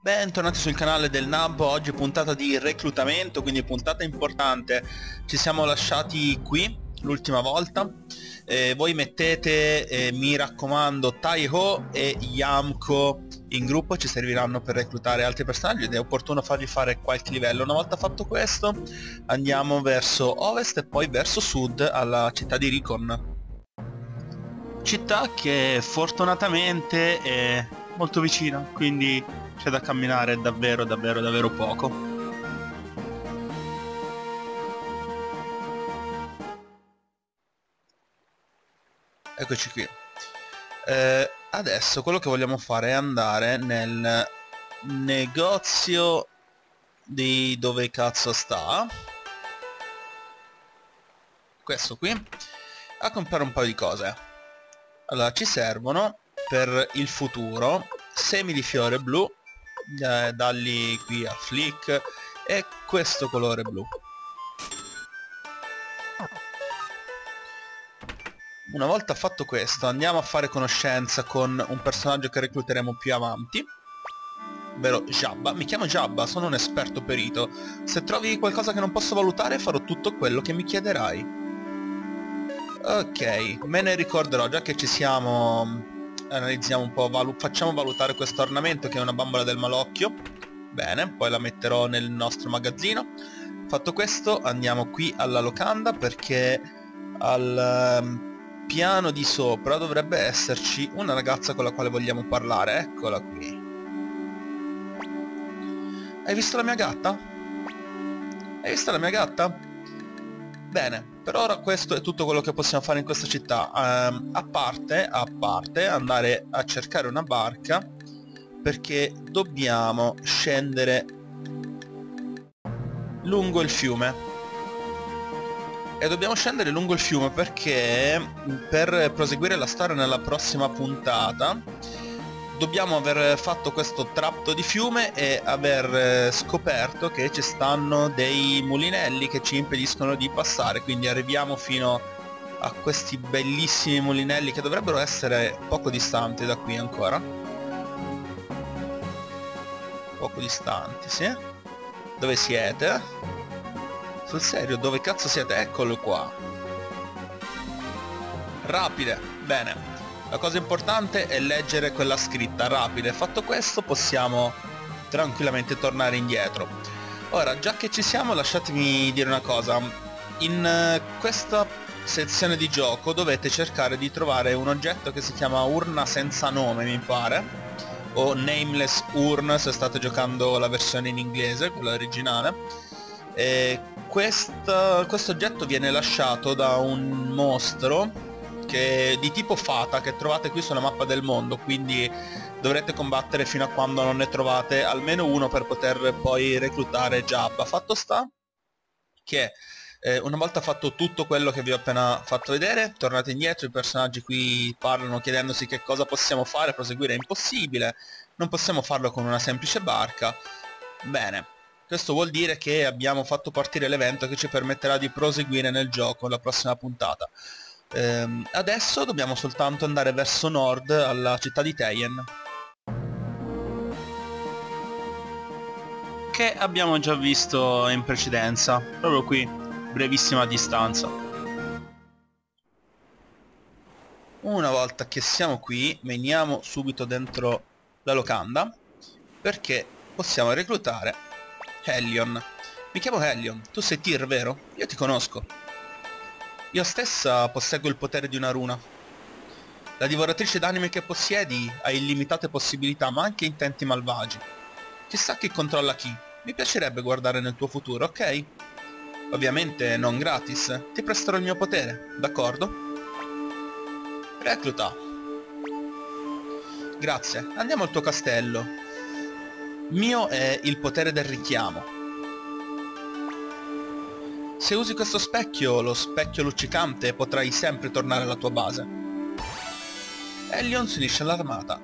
Bentornati sul canale del NAB, oggi puntata di reclutamento, quindi puntata importante. Ci siamo lasciati qui l'ultima volta. Eh, voi mettete, eh, mi raccomando, Taiho e Yamko in gruppo, ci serviranno per reclutare altri personaggi ed è opportuno fargli fare qualche livello. Una volta fatto questo andiamo verso ovest e poi verso sud alla città di Rikon. Città che fortunatamente è molto vicina, quindi c'è da camminare davvero davvero davvero poco. Eccoci qui. Eh, adesso quello che vogliamo fare è andare nel negozio di dove cazzo sta. Questo qui. A comprare un paio di cose. Allora, ci servono per il futuro semi di fiore blu eh, dalli qui a flick e questo colore blu una volta fatto questo andiamo a fare conoscenza con un personaggio che recluteremo più avanti ovvero Jabba. Mi chiamo Jabba, sono un esperto perito. Se trovi qualcosa che non posso valutare farò tutto quello che mi chiederai. Ok, me ne ricorderò, già che ci siamo... Analizziamo un po', valu facciamo valutare questo ornamento che è una bambola del malocchio. Bene, poi la metterò nel nostro magazzino. Fatto questo andiamo qui alla locanda perché al... Um, piano di sopra dovrebbe esserci una ragazza con la quale vogliamo parlare. Eccola qui. Hai visto la mia gatta? Hai visto la mia gatta? Bene, per ora questo è tutto quello che possiamo fare in questa città. Um, a parte, a parte, andare a cercare una barca perché dobbiamo scendere lungo il fiume e dobbiamo scendere lungo il fiume perché per proseguire la storia nella prossima puntata dobbiamo aver fatto questo tratto di fiume e aver scoperto che ci stanno dei mulinelli che ci impediscono di passare quindi arriviamo fino a questi bellissimi mulinelli che dovrebbero essere poco distanti da qui ancora poco distanti, sì? Dove siete? Sul serio, dove cazzo siete? Eccolo qua. Rapide. Bene. La cosa importante è leggere quella scritta, rapide. Fatto questo possiamo tranquillamente tornare indietro. Ora, già che ci siamo, lasciatemi dire una cosa. In uh, questa sezione di gioco dovete cercare di trovare un oggetto che si chiama urna senza nome, mi pare. O Nameless Urn se state giocando la versione in inglese, quella originale. E questo oggetto viene lasciato da un mostro che, di tipo fata che trovate qui sulla mappa del mondo, quindi dovrete combattere fino a quando non ne trovate almeno uno per poter poi reclutare Jabba. Fatto sta che eh, una volta fatto tutto quello che vi ho appena fatto vedere, tornate indietro, i personaggi qui parlano chiedendosi che cosa possiamo fare, proseguire è impossibile, non possiamo farlo con una semplice barca. Bene, questo vuol dire che abbiamo fatto partire l'evento che ci permetterà di proseguire nel gioco la prossima puntata. Ehm, adesso dobbiamo soltanto andare verso nord alla città di Teien. Che abbiamo già visto in precedenza, proprio qui, brevissima distanza. Una volta che siamo qui, veniamo subito dentro la locanda, perché possiamo reclutare Hellion. Mi chiamo Hellion, tu sei Tyr, vero? Io ti conosco. Io stessa posseggo il potere di una runa. La divoratrice d'anime che possiedi ha illimitate possibilità, ma anche intenti malvagi. Chissà chi controlla chi. Mi piacerebbe guardare nel tuo futuro, ok? Ovviamente non gratis. Ti presterò il mio potere, d'accordo? Recluta. Grazie. Andiamo al tuo castello. Mio è il potere del richiamo. Se usi questo specchio, lo specchio luccicante, potrai sempre tornare alla tua base. Elion si unisce all'armata.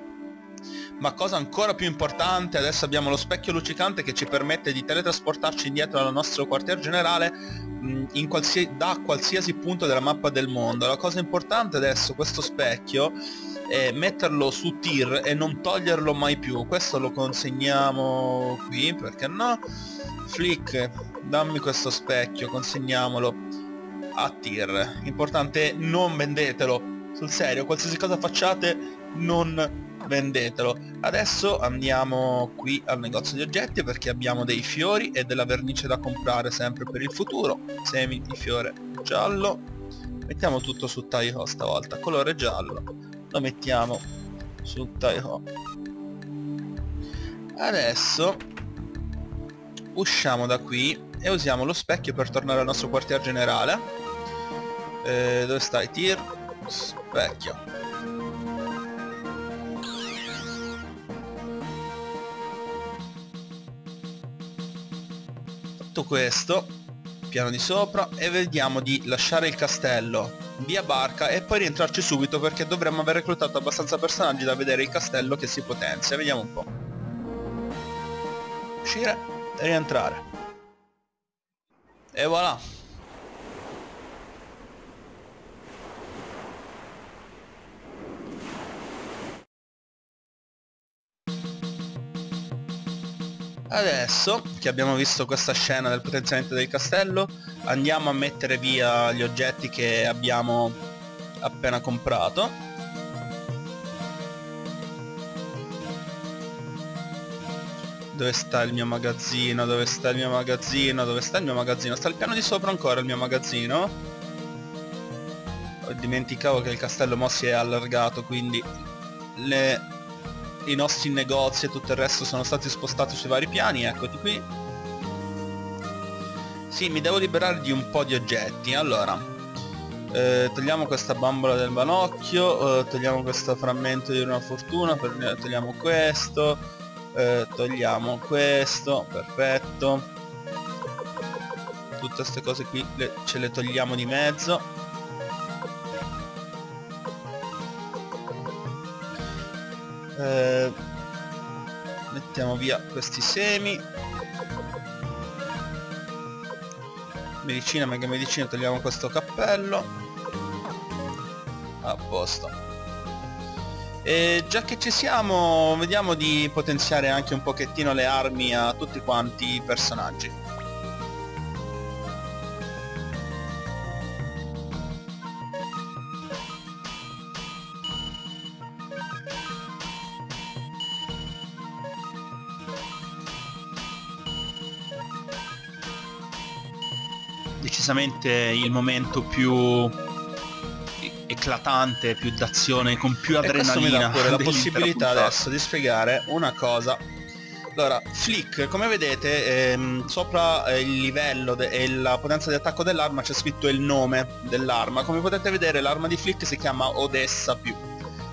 Ma cosa ancora più importante, adesso abbiamo lo specchio luccicante che ci permette di teletrasportarci indietro al nostro quartier generale qualsiasi, da qualsiasi punto della mappa del mondo. La cosa importante adesso, questo specchio, e metterlo su tir e non toglierlo mai più questo lo consegniamo qui perché no flick dammi questo specchio consegniamolo a tir importante non vendetelo. Sul serio qualsiasi cosa facciate non vendetelo. Adesso andiamo qui al negozio di oggetti perché abbiamo dei fiori e della vernice da comprare sempre per il futuro. Semi di fiore giallo. Mettiamo tutto su Taiho stavolta colore giallo. Lo mettiamo su Taiho. Adesso usciamo da qui e usiamo lo specchio per tornare al nostro quartier generale. Eh, dove stai Tir? specchio. Fatto questo piano di sopra e vediamo di lasciare il castello via barca e poi rientrarci subito perché dovremmo aver reclutato abbastanza personaggi da vedere il castello che si potenzia. Vediamo un po' uscire e rientrare e voilà. Adesso che abbiamo visto questa scena del potenziamento del castello andiamo a mettere via gli oggetti che abbiamo appena comprato Dove sta il mio magazzino? Dove sta il mio magazzino? Dove sta il mio magazzino? Sta al piano di sopra ancora il mio magazzino Ho dimenticato che il castello mo si è allargato quindi le i nostri negozi e tutto il resto sono stati spostati sui vari piani, eccoti qui. Sì, mi devo liberare di un po' di oggetti, allora. Eh, togliamo questa bambola del banocchio, eh, togliamo questo frammento di una fortuna, togliamo questo, eh, togliamo questo, perfetto. Tutte queste cose qui le, ce le togliamo di mezzo. eh, mettiamo via questi semi medicina mega medicina togliamo questo cappello a posto e già che ci siamo vediamo di potenziare anche un pochettino le armi a tutti quanti i personaggi. Decisamente il momento più eclatante, più d'azione, con più adrenalina. E mi dà pure la possibilità adesso di spiegare una cosa. Allora, Flick, come vedete, ehm, sopra eh, il livello e la potenza di attacco dell'arma c'è scritto il nome dell'arma. Come potete vedere l'arma di Flick si chiama Odessa più.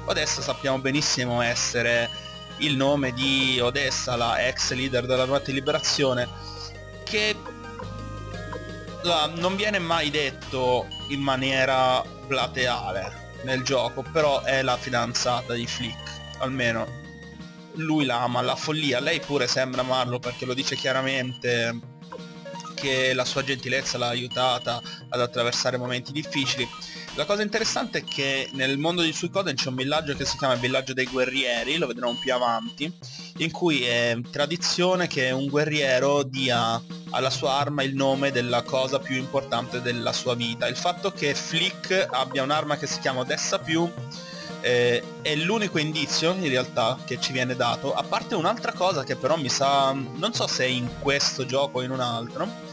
Odessa sappiamo benissimo essere il nome di Odessa, la ex leader dell'armata di liberazione, che non viene mai detto in maniera plateale nel gioco, però è la fidanzata di Flick, almeno lui la ama, la follia, lei pure sembra amarlo perché lo dice chiaramente che la sua gentilezza l'ha aiutata ad attraversare momenti difficili la cosa interessante è che nel mondo di Suikoden c'è un villaggio che si chiama il villaggio dei guerrieri, lo vedremo più avanti, in cui è tradizione che un guerriero dia alla sua arma il nome della cosa più importante della sua vita. Il fatto che Flick abbia un'arma che si chiama Odessa più eh, è l'unico indizio in realtà che ci viene dato, a parte un'altra cosa che però mi sa, non so se è in questo gioco o in un altro,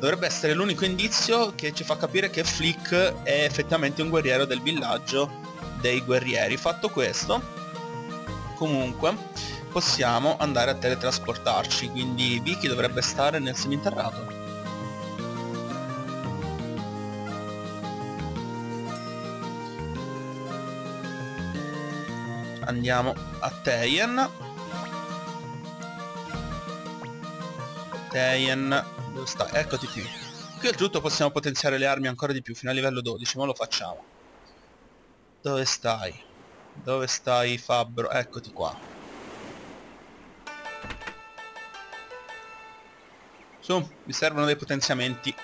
dovrebbe essere l'unico indizio che ci fa capire che Flick è effettivamente un guerriero del villaggio dei guerrieri. Fatto questo, comunque, possiamo andare a teletrasportarci, quindi Vicky dovrebbe stare nel seminterrato. Andiamo a Teien. Teien dove sta? Eccoti qui. Qui oltretutto possiamo potenziare le armi ancora di più, fino a livello 12, ma lo facciamo. Dove stai? Dove stai Fabbro? Eccoti qua. Su, mi servono dei potenziamenti.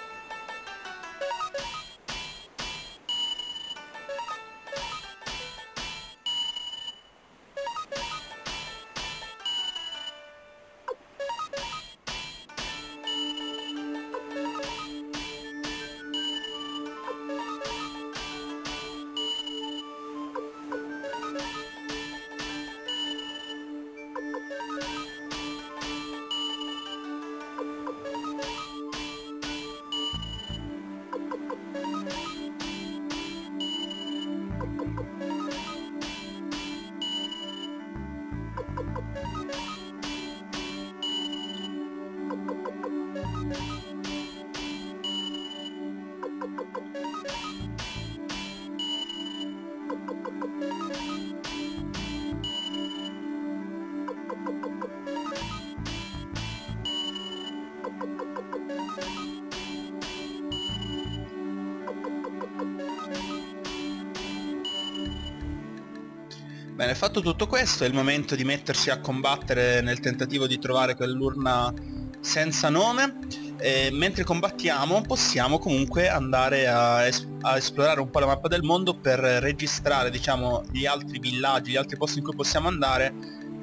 Bene, fatto tutto questo è il momento di mettersi a combattere nel tentativo di trovare quell'urna senza nome. E mentre combattiamo possiamo comunque andare a, es a, esplorare un po' la mappa del mondo per registrare diciamo gli altri villaggi, gli altri posti in cui possiamo andare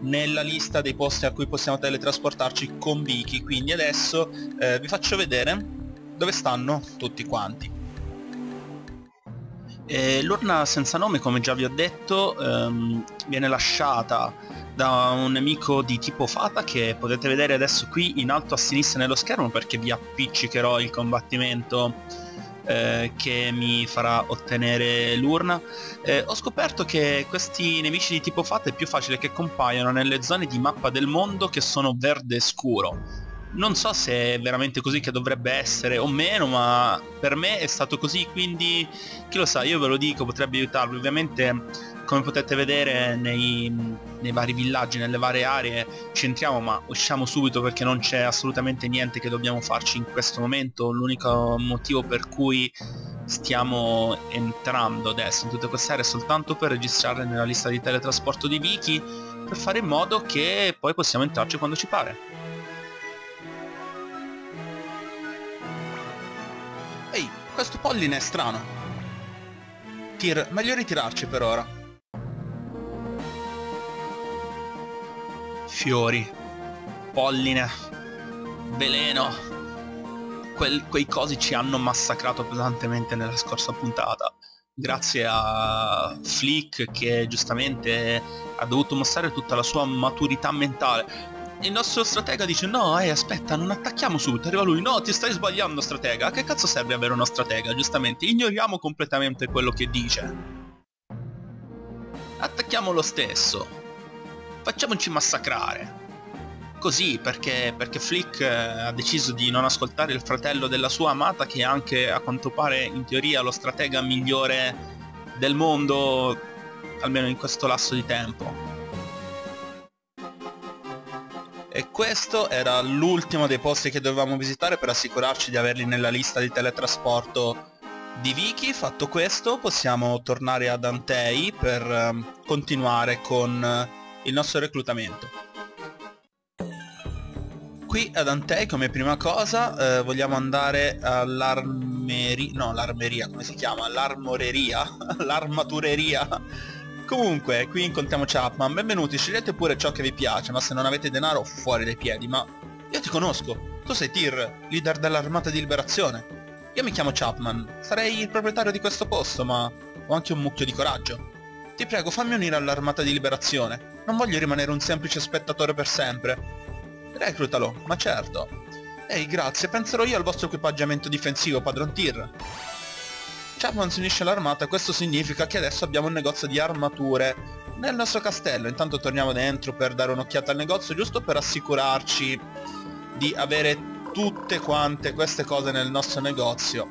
nella lista dei posti a cui possiamo teletrasportarci con Viki quindi adesso eh, vi faccio vedere dove stanno tutti quanti l'urna senza nome, come già vi ho detto, ehm, viene lasciata da un nemico di tipo fata che potete vedere adesso qui in alto a sinistra nello schermo perché vi appiccicherò il combattimento eh, che mi farà ottenere l'urna. Eh, ho scoperto che questi nemici di tipo fata è più facile che compaiano nelle zone di mappa del mondo che sono verde scuro non so se è veramente così che dovrebbe essere o meno, ma per me è stato così, quindi chi lo sa, io ve lo dico, potrebbe aiutarvi. Ovviamente, come potete vedere nei, nei vari villaggi, nelle varie aree, ci entriamo, ma usciamo subito perché non c'è assolutamente niente che dobbiamo farci in questo momento. L'unico motivo per cui stiamo entrando adesso in tutte queste aree è soltanto per registrare nella lista di teletrasporto di Viki, per fare in modo che poi possiamo entrarci quando ci pare. Questo polline è strano. Tir, meglio ritirarci per ora. Fiori. Polline. Veleno. Quel, quei cosi ci hanno massacrato pesantemente nella scorsa puntata. Grazie a Flick che giustamente ha dovuto mostrare tutta la sua maturità mentale il nostro stratega dice no, eh, aspetta, non attacchiamo subito. Arriva lui, no, ti stai sbagliando stratega. A che cazzo serve avere uno stratega? Giustamente, ignoriamo completamente quello che dice. Attacchiamo lo stesso. Facciamoci massacrare. Così, perché, perché Flick eh, ha deciso di non ascoltare il fratello della sua amata, che è anche, a quanto pare, in teoria, lo stratega migliore del mondo, almeno in questo lasso di tempo. E questo era l'ultimo dei posti che dovevamo visitare per assicurarci di averli nella lista di teletrasporto di Viki. Fatto questo possiamo tornare ad Antei per um, continuare con uh, il nostro reclutamento. Qui ad Antei come prima cosa eh, vogliamo andare all'armeria, no l'armeria come si chiama? L'armoreria, l'armatureria Comunque, qui incontriamo Chapman, benvenuti, scegliete pure ciò che vi piace, ma se non avete denaro, fuori dai piedi, ma... Io ti conosco, tu sei Tyr, leader dell'armata di liberazione. Io mi chiamo Chapman, sarei il proprietario di questo posto, ma ho anche un mucchio di coraggio. Ti prego, fammi unire all'armata di liberazione. Non voglio rimanere un semplice spettatore per sempre. Reclutalo, ma certo. Ehi, grazie, penserò io al vostro equipaggiamento difensivo, padron Tyr. Chapman si unisce all'armata, questo significa che adesso abbiamo un negozio di armature nel nostro castello. Intanto torniamo dentro per dare un'occhiata al negozio, giusto per assicurarci di avere tutte quante queste cose nel nostro negozio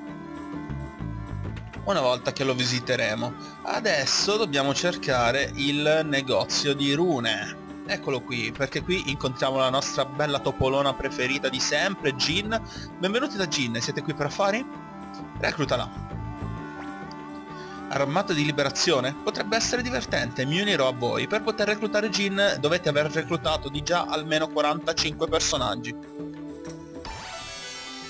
una volta che lo visiteremo. Adesso dobbiamo cercare il negozio di rune. Eccolo qui, perché qui incontriamo la nostra bella topolona preferita di sempre, Jin. Benvenuti da Jin, siete qui per affari? Reclutala armata di liberazione? Potrebbe essere divertente, mi unirò a voi. Per poter reclutare Jin dovete aver reclutato di già almeno 45 personaggi.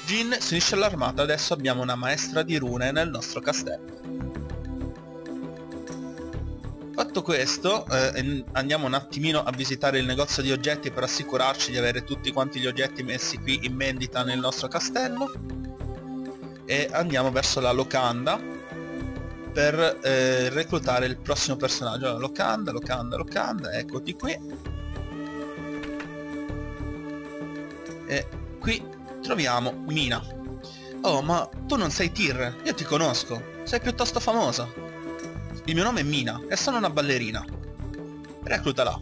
Jin si unisce all'armata, adesso abbiamo una maestra di rune nel nostro castello. Fatto questo, eh, andiamo un attimino a visitare il negozio di oggetti per assicurarci di avere tutti quanti gli oggetti messi qui in vendita nel nostro castello. E andiamo verso la locanda per eh, reclutare il prossimo personaggio. Allora, locanda, locanda, locanda, eccoti qui. E qui troviamo Mina. Oh, ma tu non sei Tyr, io ti conosco. Sei piuttosto famosa. Il mio nome è Mina e sono una ballerina. Reclutala.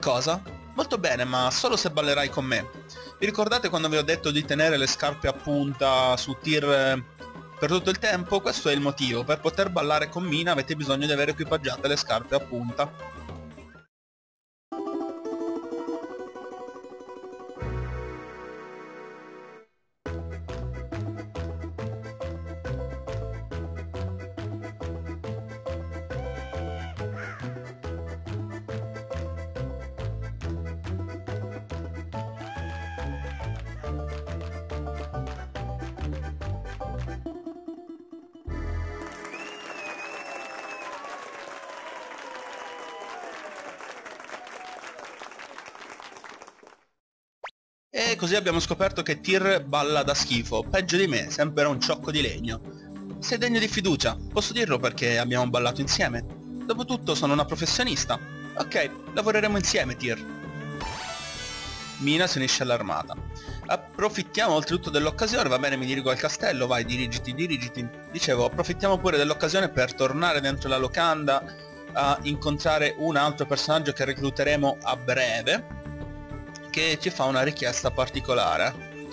Cosa? Molto bene, ma solo se ballerai con me. Vi ricordate quando vi ho detto di tenere le scarpe a punta su Tyr per tutto il tempo questo è il motivo, per poter ballare con Mina avete bisogno di avere equipaggiate le scarpe a punta. Così abbiamo scoperto che Tyr balla da schifo, peggio di me, sembra un ciocco di legno. Sei degno di fiducia, posso dirlo perché abbiamo ballato insieme. Dopotutto sono una professionista. Ok, lavoreremo insieme, Tyr. Mina si unisce all'armata. Approfittiamo oltretutto dell'occasione, va bene mi dirigo al castello, vai dirigiti, dirigiti. Dicevo, approfittiamo pure dell'occasione per tornare dentro la locanda a incontrare un altro personaggio che recluteremo a breve che ci fa una richiesta particolare.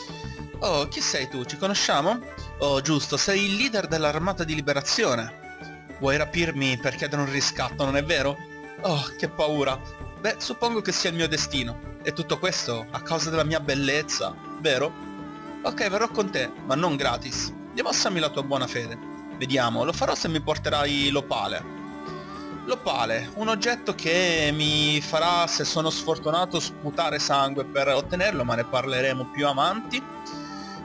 Oh, chi sei tu? Ci conosciamo? Oh, giusto, sei il leader dell'armata di liberazione. Vuoi rapirmi per chiedere un riscatto, non è vero? Oh, che paura. Beh, suppongo che sia il mio destino. E tutto questo a causa della mia bellezza, vero? Ok, verrò con te, ma non gratis. Dimostrami la tua buona fede. Vediamo, lo farò se mi porterai l'opale. L'opale, un oggetto che mi farà, se sono sfortunato, sputare sangue per ottenerlo, ma ne parleremo più avanti.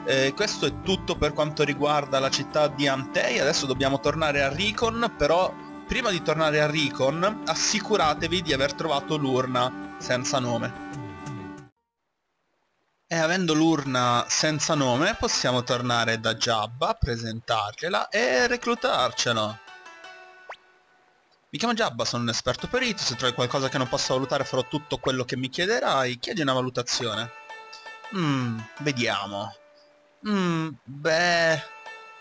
Eh, questo è tutto per quanto riguarda la città di Antei, adesso dobbiamo tornare a Ricon, però prima di tornare a Ricon assicuratevi di aver trovato l'urna senza nome. E avendo l'urna senza nome possiamo tornare da Jabba, presentargliela e reclutarcelo. Mi chiamo Jabba, sono un esperto perito, se trovi qualcosa che non posso valutare farò tutto quello che mi chiederai, chiedi una valutazione. Mmm, vediamo. Mmm, beh...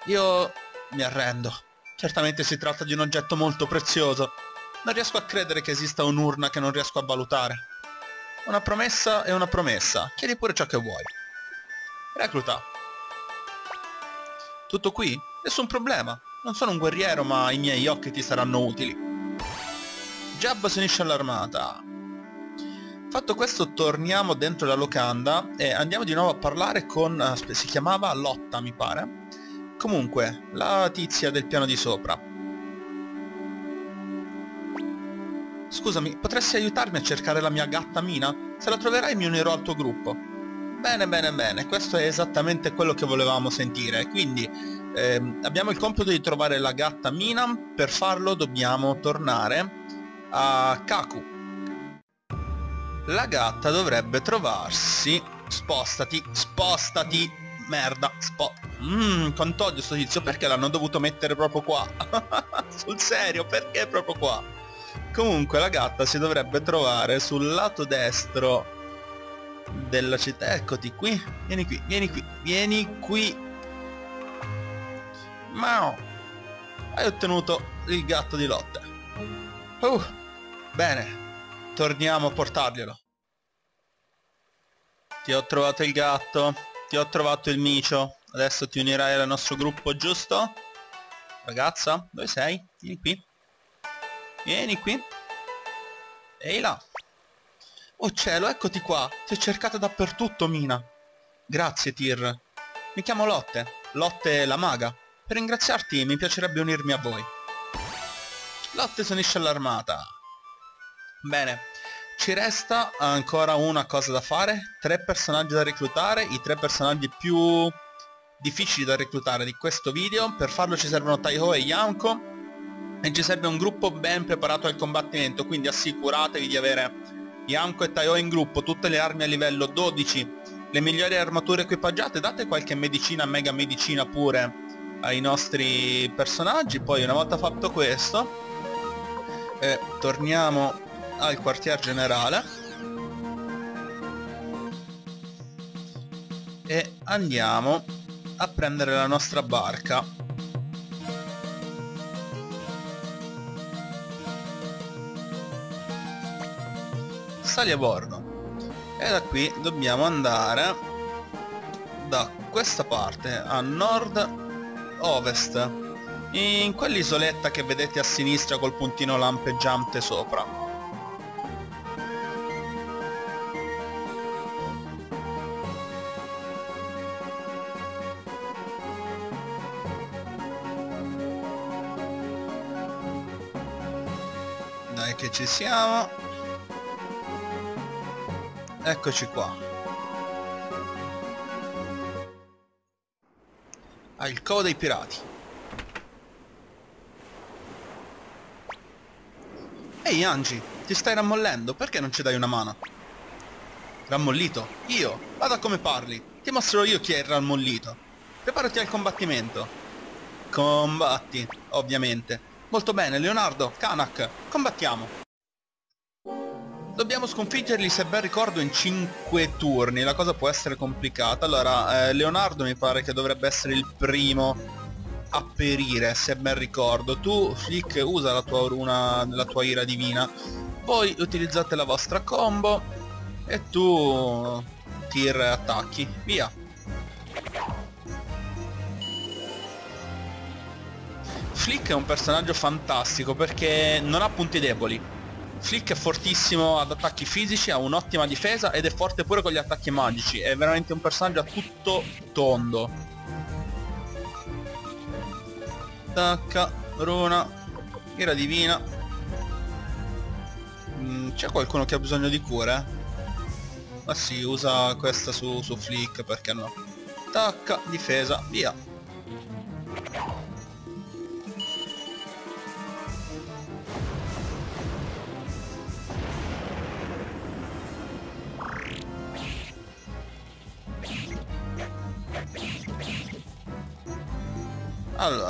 Io mi arrendo. Certamente si tratta di un oggetto molto prezioso. Non riesco a credere che esista un'urna che non riesco a valutare. Una promessa è una promessa. Chiedi pure ciò che vuoi. Recluta. Tutto qui? Nessun problema. Non sono un guerriero, ma i miei occhi ti saranno utili. Jabba si unisce all'armata. Fatto questo torniamo dentro la locanda e andiamo di nuovo a parlare con... Uh, si chiamava Lotta, mi pare. Comunque, la tizia del piano di sopra. Scusami, potresti aiutarmi a cercare la mia gatta Mina? Se la troverai mi unirò al tuo gruppo. Bene, bene, bene, questo è esattamente quello che volevamo sentire, quindi ehm, abbiamo il compito di trovare la gatta Mina, per farlo dobbiamo tornare a Kaku. La gatta dovrebbe trovarsi... Spostati, spostati, merda, spo... Mmm, quanto odio sto tizio, perché l'hanno dovuto mettere proprio qua? Sul serio, perché proprio qua? Comunque la gatta si dovrebbe trovare sul lato destro della città. Eccoti qui. Vieni qui, vieni qui, vieni qui. Mao. Hai ottenuto il gatto di lotta. Uh, bene. Torniamo a portarglielo. Ti ho trovato il gatto. Ti ho trovato il micio. Adesso ti unirai al nostro gruppo, giusto? Ragazza, dove sei? Vieni qui. Vieni qui. Ehi là. Oh cielo, eccoti qua. Ti ho cercata dappertutto, Mina. Grazie, Tyr. Mi chiamo Lotte. Lotte la maga. Per ringraziarti mi piacerebbe unirmi a voi. Lotte si unisce all'armata. Bene. Ci resta ancora una cosa da fare. Tre personaggi da reclutare. I tre personaggi più difficili da reclutare di questo video. Per farlo ci servono Taiho e Yanko e ci serve un gruppo ben preparato al combattimento, quindi assicuratevi di avere Yanko e Taio in gruppo, tutte le armi a livello 12, le migliori armature equipaggiate, date qualche medicina, mega medicina pure ai nostri personaggi, poi una volta fatto questo eh, torniamo al quartier generale. E andiamo a prendere la nostra barca. Sali a bordo. E da qui dobbiamo andare da questa parte a nord ovest in quell'isoletta che vedete a sinistra col puntino lampeggiante sopra dai che ci siamo Eccoci qua. Ah, il covo dei pirati. Ehi Angie, ti stai rammollendo? Perché non ci dai una mano? Rammollito? Io? Vada come parli. Ti mostrerò io chi è il rammollito. Preparati al combattimento. Combatti, ovviamente. Molto bene, Leonardo, Kanak, combattiamo. Dobbiamo sconfiggerli, se ben ricordo, in 5 turni. La cosa può essere complicata. Allora, eh, Leonardo mi pare che dovrebbe essere il primo a perire, se ben ricordo. Tu, Flick, usa la tua runa, la tua ira divina. Voi utilizzate la vostra combo e tu tir attacchi. Via. Flick è un personaggio fantastico perché non ha punti deboli Flick è fortissimo ad attacchi fisici, ha un'ottima difesa ed è forte pure con gli attacchi magici. È veramente un personaggio a tutto tondo. Attacca, runa, ira divina. Mm, C'è qualcuno che ha bisogno di cure? Ma sì, usa questa su, su Flick, perché no? Attacca, difesa, via.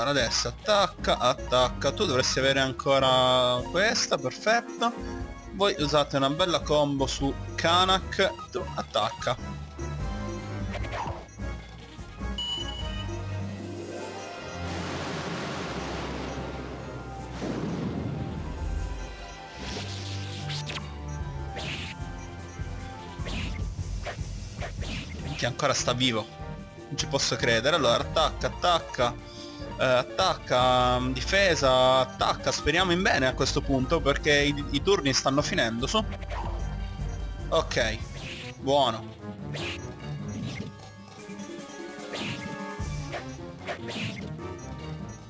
Allora, adesso attacca, attacca. Tu dovresti avere ancora questa, perfetto. Voi usate una bella combo su Kanak, tu attacca. Che ancora sta vivo. Non ci posso credere. Allora, attacca, attacca eh, attacca, mm, difesa, attacca, speriamo in bene a questo punto perché i, i turni stanno finendo su. Ok, buono.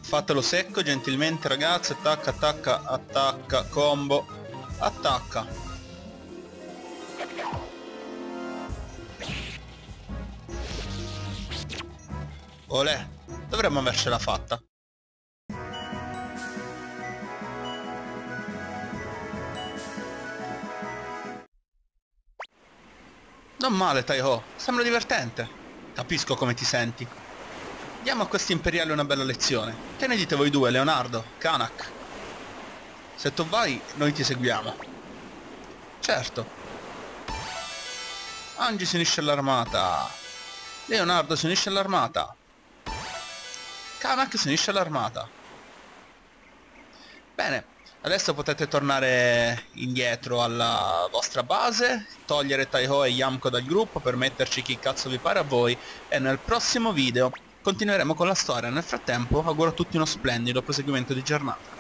Fatelo secco gentilmente ragazzi, attacca, attacca, attacca, combo, attacca. Olè. Dovremmo avercela fatta. Non male, Taiho. Sembra divertente. Capisco come ti senti. Diamo a questi imperiali una bella lezione. Che ne dite voi due, Leonardo, Kanak? Se tu vai, noi ti seguiamo. Certo. Angi si unisce all'armata. Leonardo si unisce all'armata. Kanak si unisce all'armata. Bene, adesso potete tornare indietro alla vostra base, togliere Taiho e Yamko dal gruppo per metterci chi cazzo vi pare a voi e nel prossimo video continueremo con la storia. Nel frattempo auguro a tutti uno splendido proseguimento di giornata.